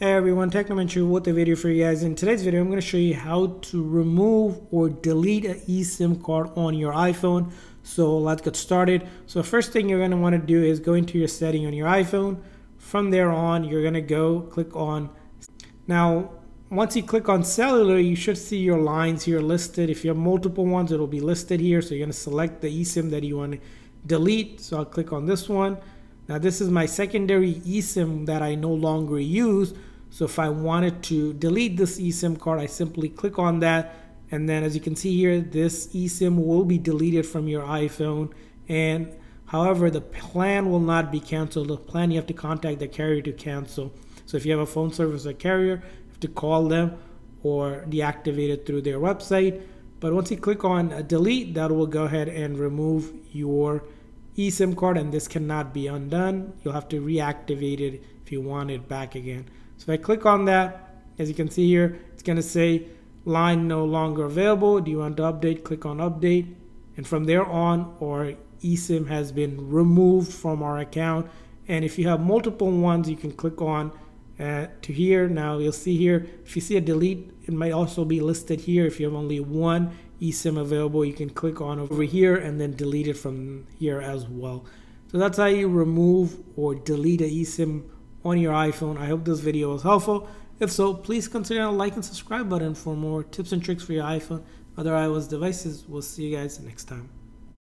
Hey everyone, Technomentary with a video for you guys. In today's video, I'm going to show you how to remove or delete an eSIM card on your iPhone. So let's get started. So first thing you're going to want to do is go into your setting on your iPhone. From there on, you're going to go click on. Now, once you click on cellular, you should see your lines here listed. If you have multiple ones, it'll be listed here. So you're going to select the eSIM that you want to delete. So I'll click on this one. Now this is my secondary eSIM that I no longer use. So if I wanted to delete this eSIM card, I simply click on that. And then as you can see here, this eSIM will be deleted from your iPhone. And however, the plan will not be canceled. The plan you have to contact the carrier to cancel. So if you have a phone service or carrier, you have to call them or deactivate it through their website. But once you click on uh, delete, that will go ahead and remove your eSIM card and this cannot be undone. You'll have to reactivate it if you want it back again. So if I click on that, as you can see here, it's going to say line no longer available. Do you want to update? Click on update. And from there on, our eSIM has been removed from our account. And if you have multiple ones, you can click on uh, to here. Now you'll see here, if you see a delete, it might also be listed here. If you have only one eSIM available, you can click on over here and then delete it from here as well. So that's how you remove or delete a eSIM on your iPhone. I hope this video was helpful. If so, please consider a like and subscribe button for more tips and tricks for your iPhone, other iOS devices. We'll see you guys next time.